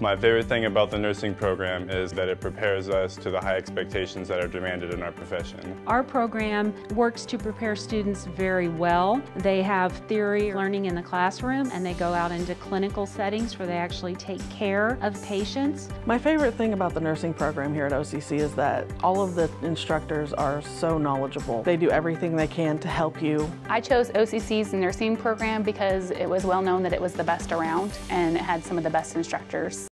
My favorite thing about the nursing program is that it prepares us to the high expectations that are demanded in our profession. Our program works to prepare students very well. They have theory learning in the classroom and they go out into clinical settings where they actually take care of patients. My favorite thing about the nursing program here at OCC is that all of the instructors are so knowledgeable. They do everything they can to help you. I chose OCC's nursing program because it was well known that it was the best around and it had some of the best instructors.